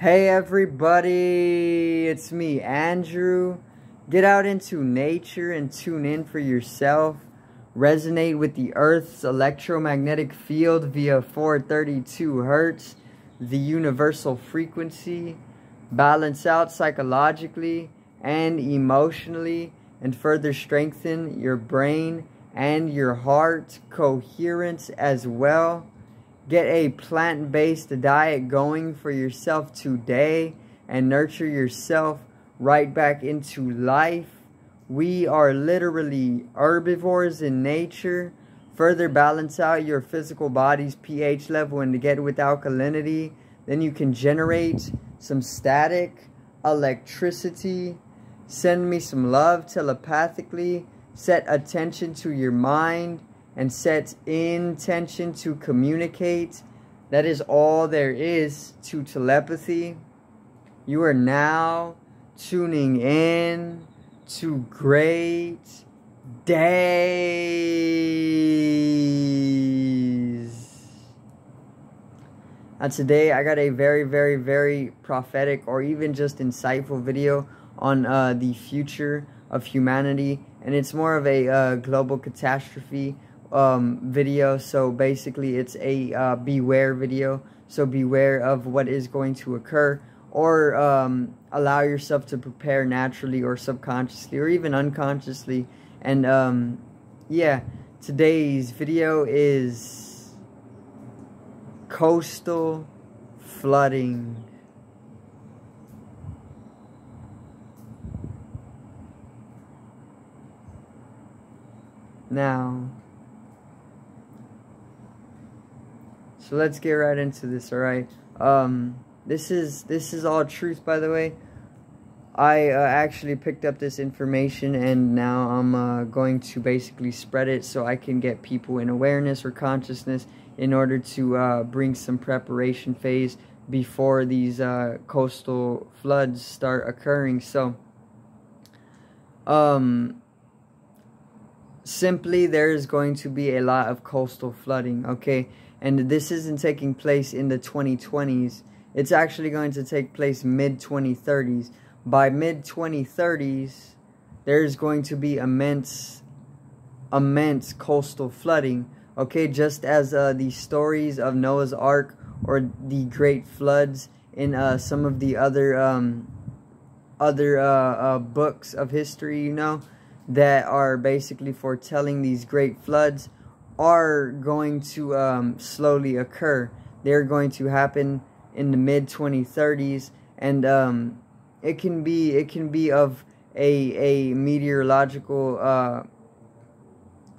Hey everybody, it's me, Andrew. Get out into nature and tune in for yourself. Resonate with the Earth's electromagnetic field via 432 Hertz, the universal frequency. Balance out psychologically and emotionally and further strengthen your brain and your heart coherence as well. Get a plant-based diet going for yourself today and nurture yourself right back into life. We are literally herbivores in nature. Further balance out your physical body's pH level and to get with alkalinity. Then you can generate some static, electricity. Send me some love telepathically. Set attention to your mind and set intention to communicate. That is all there is to telepathy. You are now tuning in to Great DAZE. Now today I got a very, very, very prophetic or even just insightful video on uh, the future of humanity. And it's more of a uh, global catastrophe um, video. So basically, it's a uh, beware video. So beware of what is going to occur, or um, allow yourself to prepare naturally, or subconsciously, or even unconsciously. And um, yeah, today's video is coastal flooding. Now, So let's get right into this, alright? Um, this is, this is all truth, by the way. I uh, actually picked up this information and now I'm uh, going to basically spread it so I can get people in awareness or consciousness in order to uh, bring some preparation phase before these uh, coastal floods start occurring. So, um, simply there's going to be a lot of coastal flooding, okay? And this isn't taking place in the 2020s. It's actually going to take place mid-2030s. By mid-2030s, there's going to be immense, immense coastal flooding. Okay, just as uh, the stories of Noah's Ark or the great floods in uh, some of the other um, other uh, uh books of history, you know, that are basically foretelling these great floods are going to um, slowly occur. They're going to happen in the mid 2030s, and um, it can be it can be of a a meteorological uh,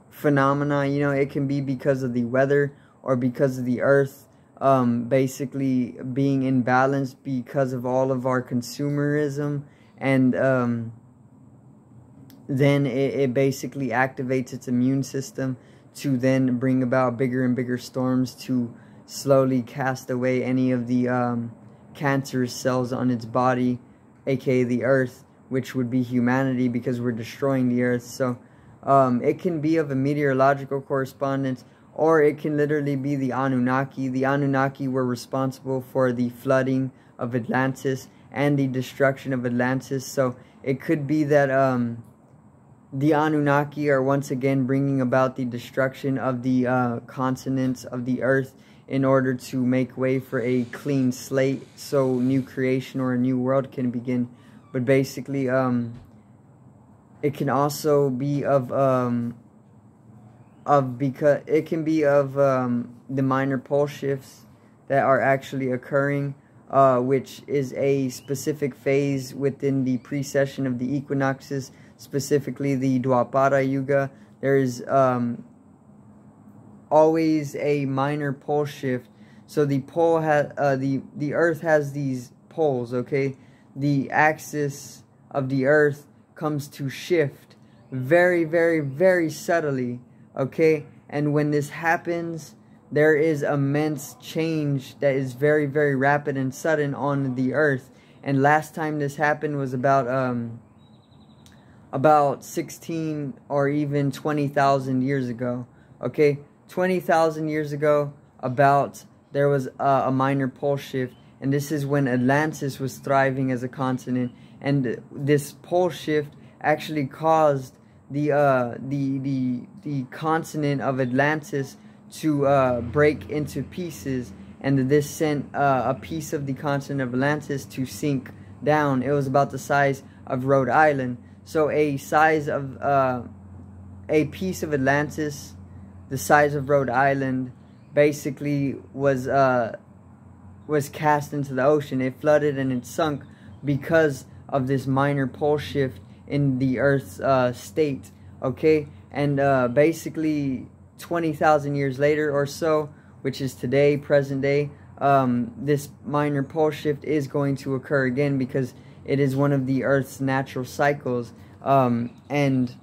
phenomena. You know, it can be because of the weather or because of the Earth. Um, basically being imbalanced because of all of our consumerism and um, then it, it basically activates its immune system to then bring about bigger and bigger storms to slowly cast away any of the um, cancerous cells on its body, aka the earth, which would be humanity because we're destroying the earth. So um, it can be of a meteorological correspondence or it can literally be the Anunnaki. The Anunnaki were responsible for the flooding of Atlantis and the destruction of Atlantis. So it could be that um, the Anunnaki are once again bringing about the destruction of the uh, continents of the earth in order to make way for a clean slate so new creation or a new world can begin. But basically, um, it can also be of, um, of because it can be of um, the minor pole shifts that are actually occurring, uh, which is a specific phase within the precession of the equinoxes specifically the Dwapara Yuga, there is um, always a minor pole shift. So the pole has uh, the the Earth has these poles. Okay, the axis of the Earth comes to shift very, very, very subtly. Okay, and when this happens, there is immense change that is very, very rapid and sudden on the Earth. And last time this happened was about um about 16 or even 20,000 years ago. Okay, 20,000 years ago, about there was a, a minor pole shift, and this is when Atlantis was thriving as a continent, and this pole shift actually caused the uh, the the the continent of Atlantis to uh, break into pieces, and this sent uh, a piece of the continent of Atlantis to sink down. It was about the size of Rhode Island, so a size of uh, a piece of Atlantis, the size of Rhode Island, basically was uh, was cast into the ocean. It flooded and it sunk because of this minor pole shift in the Earth's uh, state. Okay, and uh, basically 20,000 years later or so, which is today, present day, um, this minor pole shift is going to occur again because it is one of the Earth's natural cycles. Um, and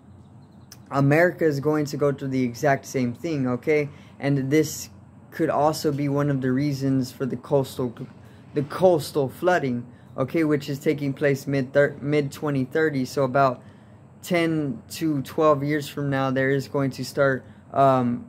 America is going to go through the exact same thing, okay? And this could also be one of the reasons for the coastal the coastal flooding, okay, which is taking place mid mid 2030. So about 10 to 12 years from now, there is going to start um,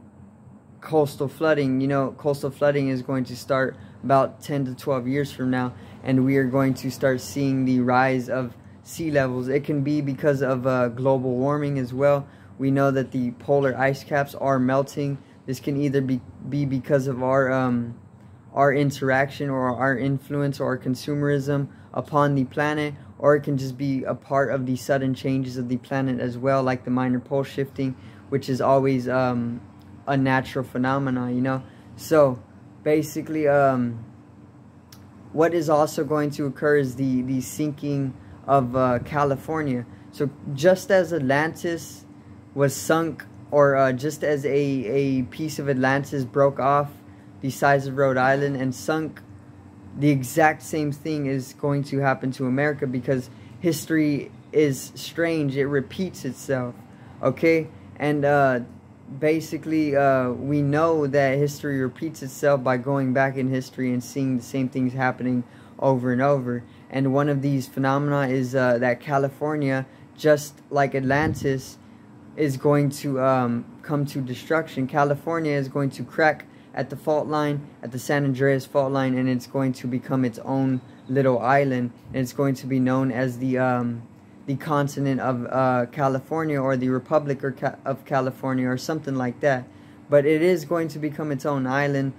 coastal flooding. You know, coastal flooding is going to start about 10 to 12 years from now, and we are going to start seeing the rise of sea levels. It can be because of uh, global warming as well. We know that the polar ice caps are melting. This can either be, be because of our um, our interaction or our influence or consumerism upon the planet, or it can just be a part of the sudden changes of the planet as well, like the minor pole shifting, which is always um, a natural phenomena, you know. So basically, um, what is also going to occur is the the sinking of uh, California. So just as Atlantis was sunk, or uh, just as a, a piece of Atlantis broke off the size of Rhode Island and sunk, the exact same thing is going to happen to America because history is strange. It repeats itself, okay? And uh, basically, uh, we know that history repeats itself by going back in history and seeing the same things happening over and over. And one of these phenomena is uh, that California, just like Atlantis, is going to um, come to destruction. California is going to crack at the fault line, at the San Andreas fault line, and it's going to become its own little island. And it's going to be known as the um, the continent of uh, California or the Republic or Ca of California or something like that. But it is going to become its own island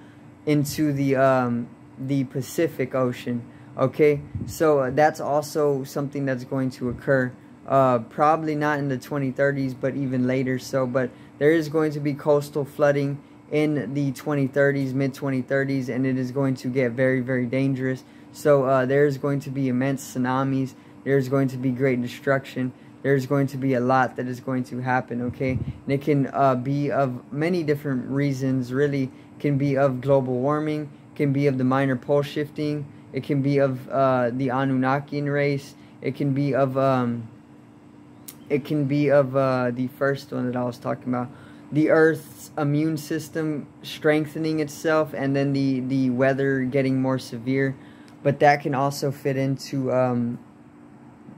into the um, the Pacific Ocean. Okay, so uh, that's also something that's going to occur. Uh, probably not in the 2030s, but even later. So, but there is going to be coastal flooding in the 2030s, mid 2030s, and it is going to get very, very dangerous. So, uh, there's going to be immense tsunamis. There's going to be great destruction. There's going to be a lot that is going to happen. Okay, and it can uh, be of many different reasons. Really, can be of global warming. Can be of the minor pole shifting. It can be of uh, the Anunnakian race. It can be of um, it can be of uh, the first one that I was talking about. The Earth's immune system strengthening itself and then the, the weather getting more severe. But that can also fit into um,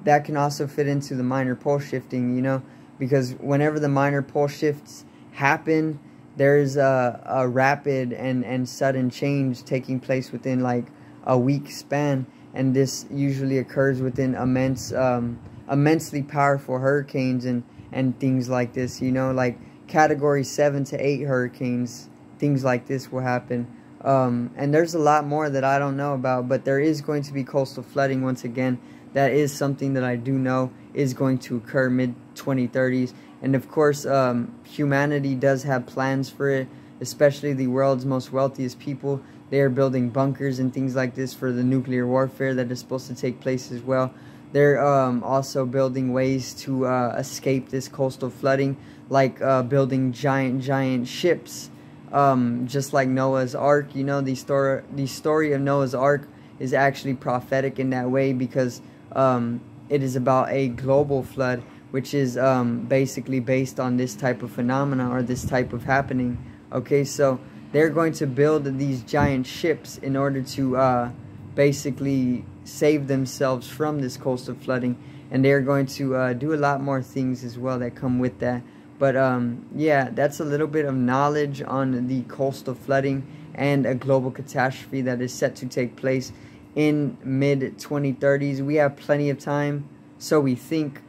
that can also fit into the minor pole shifting, you know, because whenever the minor pole shifts happen, there's a, a rapid and, and sudden change taking place within like a week span. And this usually occurs within immense um, immensely powerful hurricanes and and things like this you know? Like category 7 to 8 hurricanes things like this will happen. Um, and there's a lot more that I don't know about but there is going to be coastal flooding once again that is something that I do know is going to occur mid 2030s and of course um, humanity does have plans for it especially the world's most wealthiest people. They are building bunkers and things like this for the nuclear warfare that is supposed to take place as well. They're um, also building ways to uh, escape this coastal flooding, like uh, building giant, giant ships, um, just like Noah's Ark. You know, the story, the story of Noah's Ark is actually prophetic in that way because um, it is about a global flood, which is um, basically based on this type of phenomena or this type of happening. Okay, so they're going to build these giant ships in order to uh, basically save themselves from this coastal flooding. And they're going to uh, do a lot more things as well that come with that. But um, yeah that's a little bit of knowledge on the coastal flooding and a global catastrophe that is set to take place in mid 2030s. We have plenty of time, so we think,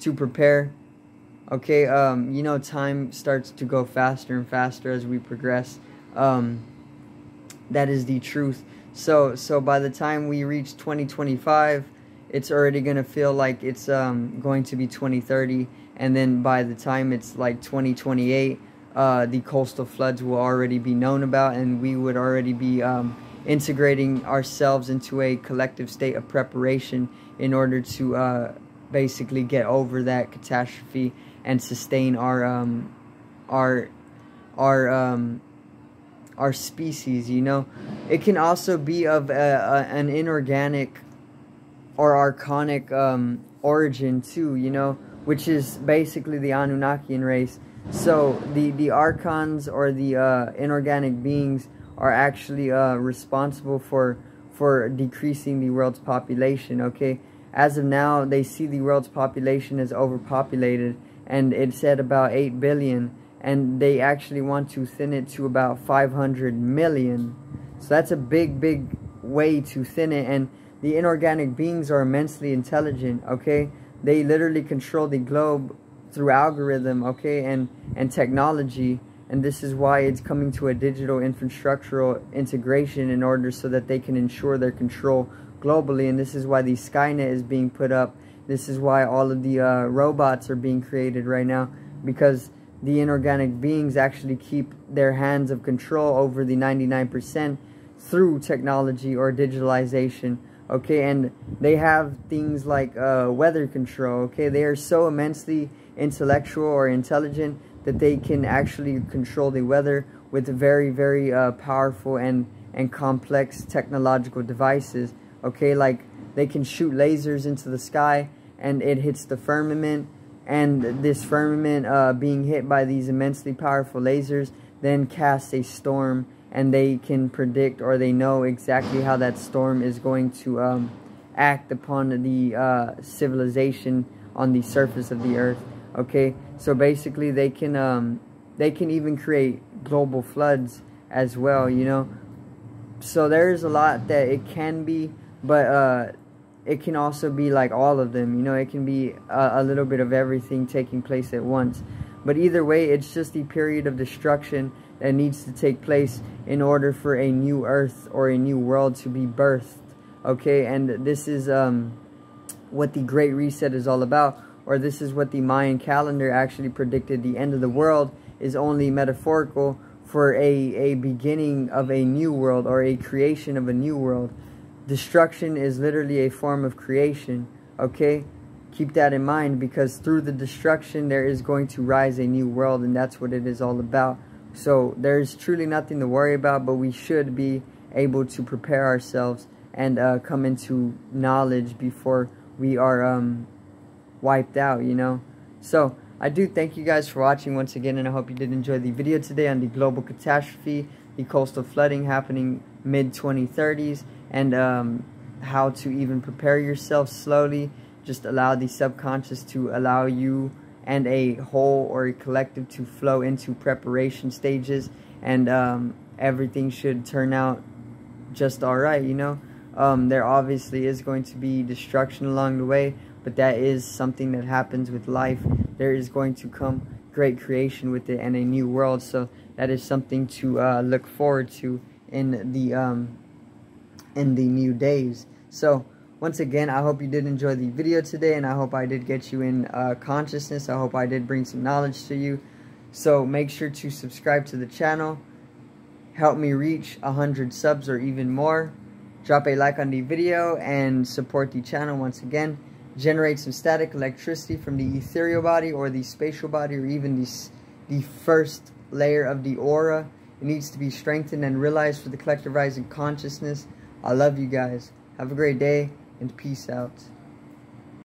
to prepare. Okay, um, you know, time starts to go faster and faster as we progress. Um, that is the truth. So, so by the time we reach 2025, it's already gonna feel like it's um, going to be 2030, and then by the time it's like 2028, uh, the coastal floods will already be known about, and we would already be um, integrating ourselves into a collective state of preparation in order to uh, basically get over that catastrophe and sustain our um, our our um, our species. You know, it can also be of a, a, an inorganic or archonic um, origin too. You know, which is basically the Anunnakian race. So the the archons or the uh, inorganic beings are actually uh, responsible for for decreasing the world's population. Okay, as of now, they see the world's population as overpopulated, and it's at about eight billion, and they actually want to thin it to about five hundred million. So that's a big, big way to thin it, and the inorganic beings are immensely intelligent. Okay, they literally control the globe through algorithm. Okay, and and technology and this is why it's coming to a digital infrastructural integration in order so that they can ensure their control globally. And this is why the Skynet is being put up. This is why all of the uh, robots are being created right now because the inorganic beings actually keep their hands of control over the 99% through technology or digitalization okay? And they have things like uh, weather control okay? They are so immensely intellectual or intelligent that they can actually control the weather with very, very uh, powerful and, and complex technological devices. Okay, like they can shoot lasers into the sky and it hits the firmament and this firmament uh, being hit by these immensely powerful lasers then casts a storm and they can predict or they know exactly how that storm is going to um, act upon the uh, civilization on the surface of the earth okay? So basically they can um they can even create global floods as well you know? So there's a lot that it can be but uh it can also be like all of them you know? It can be a, a little bit of everything taking place at once. But either way it's just the period of destruction that needs to take place in order for a new earth or a new world to be birthed okay? And this is um what the great reset is all about or this is what the Mayan calendar actually predicted the end of the world is only metaphorical for a, a beginning of a new world or a creation of a new world. Destruction is literally a form of creation, okay? Keep that in mind because through the destruction there is going to rise a new world and that's what it is all about. So there's truly nothing to worry about, but we should be able to prepare ourselves and uh, come into knowledge before we are um, wiped out, you know. So, I do thank you guys for watching once again, and I hope you did enjoy the video today on the global catastrophe, the coastal flooding happening mid-2030s, and um, how to even prepare yourself slowly. Just allow the subconscious to allow you and a whole or a collective to flow into preparation stages, and um, everything should turn out just alright, you know. Um, there obviously is going to be destruction along the way, but that is something that happens with life. There is going to come great creation with it and a new world. So that is something to uh, look forward to in the um, in the new days. So once again, I hope you did enjoy the video today, and I hope I did get you in uh, consciousness. I hope I did bring some knowledge to you. So make sure to subscribe to the channel. Help me reach 100 subs or even more. Drop a like on the video and support the channel once again generate some static electricity from the ethereal body or the spatial body or even the, the first layer of the aura. It needs to be strengthened and realized for the collective rising consciousness. I love you guys. Have a great day and peace out.